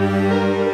Música